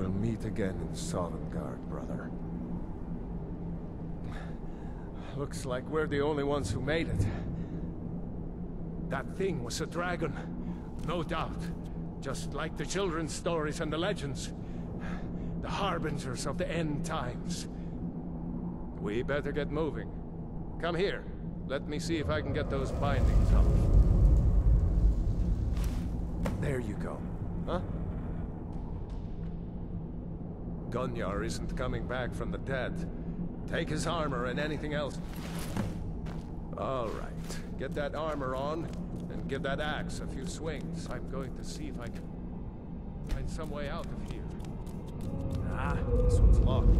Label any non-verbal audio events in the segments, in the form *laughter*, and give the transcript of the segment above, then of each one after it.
We'll meet again in Sovngarde, brother. Looks like we're the only ones who made it. That thing was a dragon. No doubt. Just like the children's stories and the legends. The harbingers of the end times. We better get moving. Come here. Let me see if I can get those bindings off. There you go. Huh? Gunjar isn't coming back from the dead. Take his armor and anything else. All right. Get that armor on, and give that axe a few swings. I'm going to see if I can find some way out of here. Ah, this one's locked.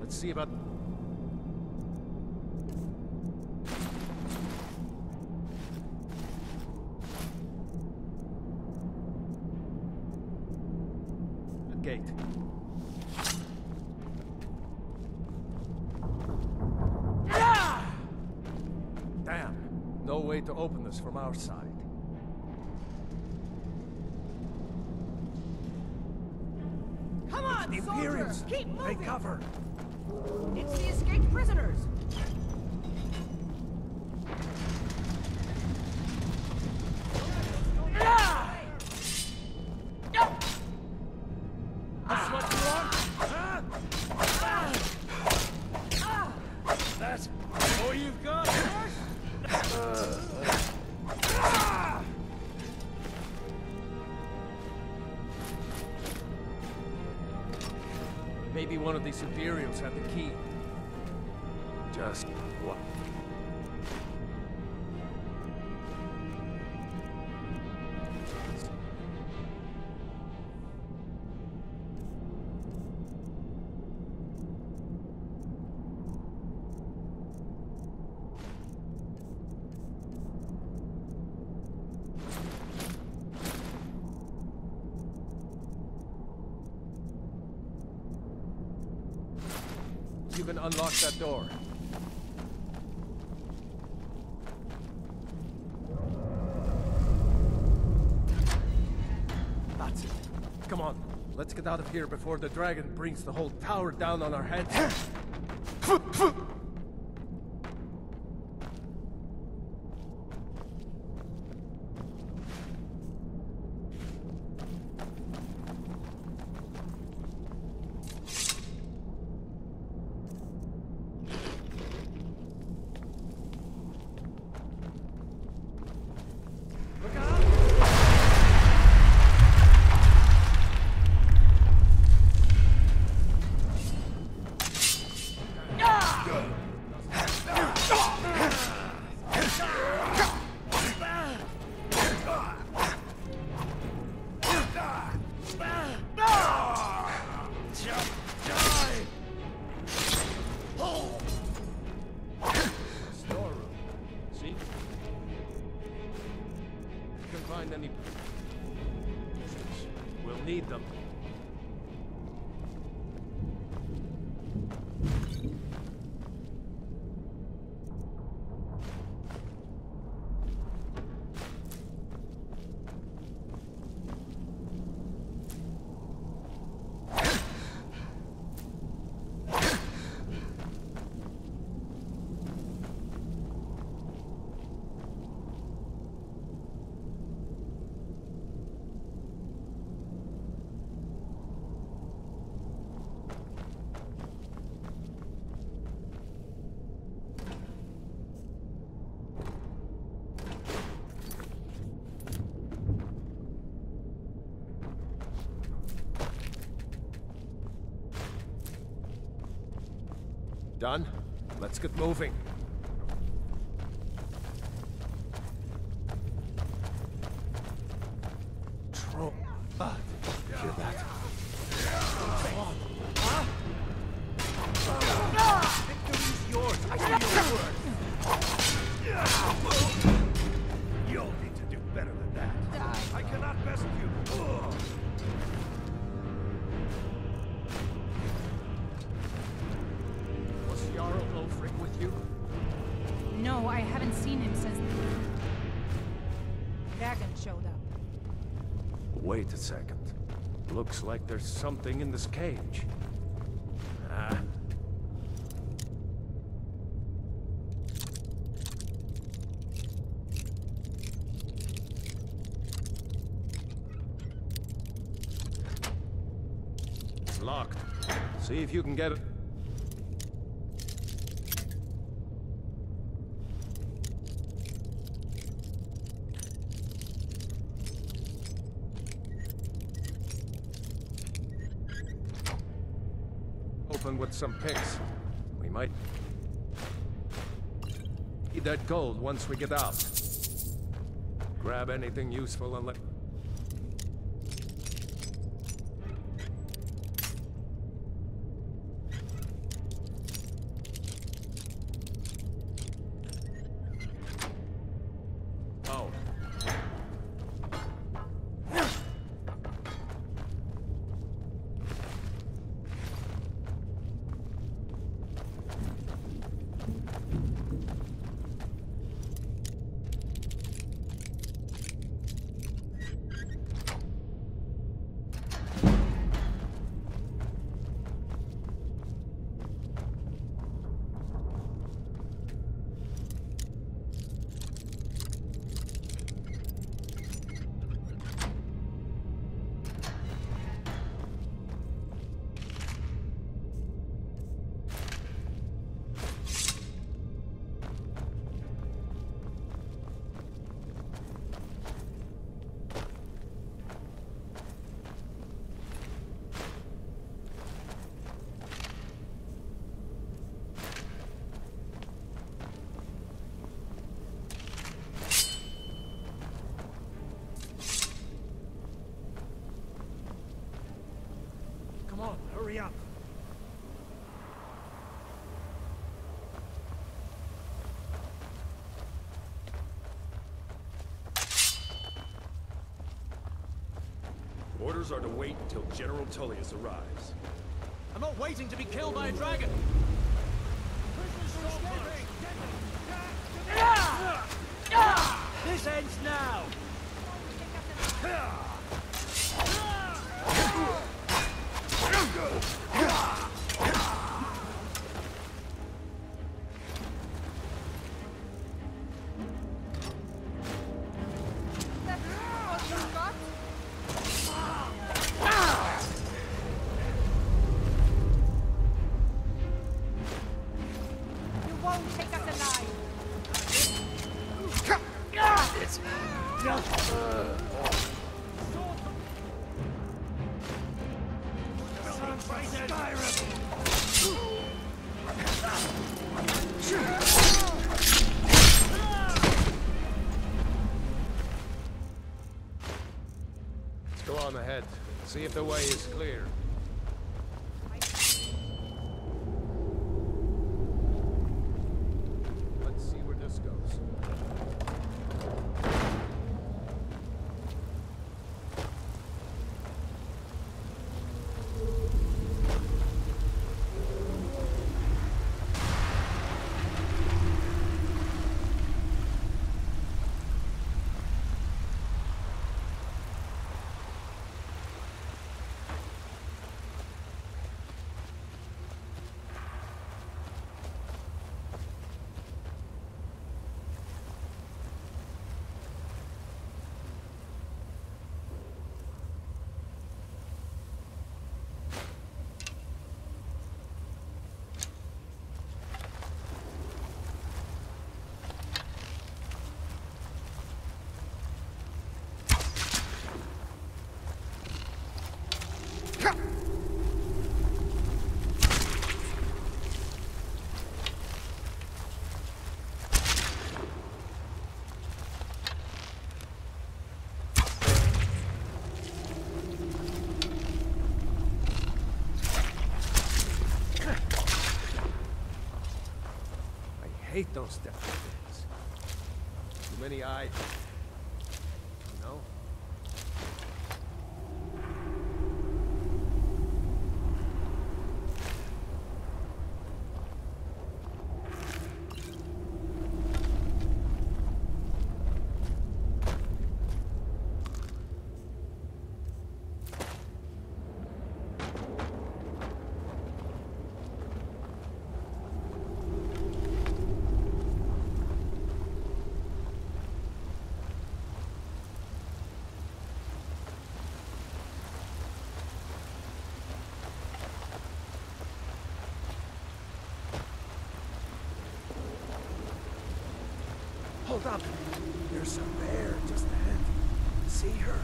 Let's see about... open this from our side. Come on, The soldier! Keep moving! Take cover! It's the escaped prisoners! Maybe one of these Imperials had the key. Just what? Can unlock that door. That's it. Come on, let's get out of here before the dragon brings the whole tower down on our heads. *laughs* Done? Let's get moving. Wait a second. Looks like there's something in this cage. Ah. It's locked. See if you can get it. Open with some picks. We might need that gold once we get out. Grab anything useful and let. Hurry up. Orders are to wait until General Tullius arrives. I'm not waiting to be killed by a dragon. This ends now. See if the way is clear. Let's see where this goes. I hate those death things. Too many eyes. You know? Hold up! There's a bear just ahead. See her?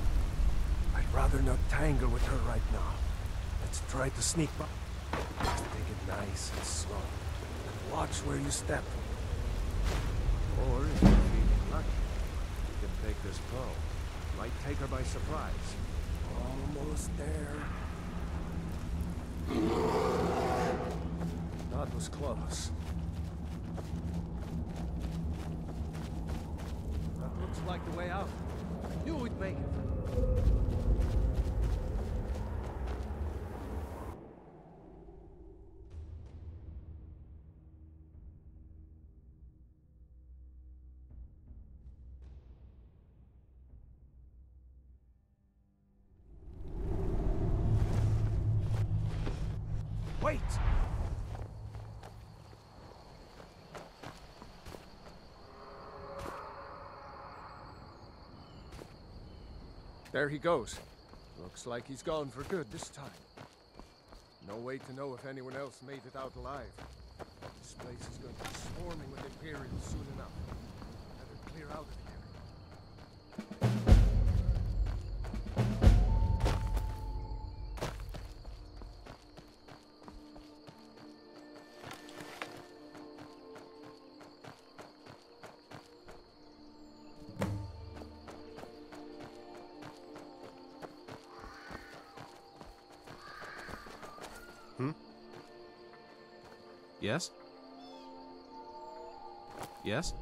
I'd rather not tangle with her right now. Let's try to sneak by. Just take it nice and slow. And watch where you step. Or if you're feeling lucky, you can take this bow. Might take her by surprise. Almost there. That was close. That looks like the way out. I knew we'd make it. There he goes. Looks like he's gone for good this time. No way to know if anyone else made it out alive. This place is going to be swarming with Imperials soon enough. Better clear out Yes? Yes?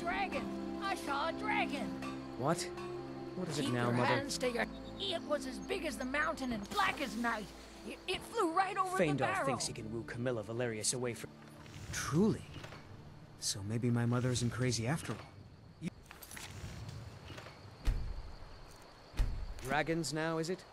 Dragon! I saw a dragon! What? What is it Keep now, your Mother? hands to your... It was as big as the mountain and black as night. It, it flew right over the Faendal barrel. thinks he can woo Camilla Valerius away from... Truly? So maybe my mother isn't crazy after all. You... Dragons now, is it?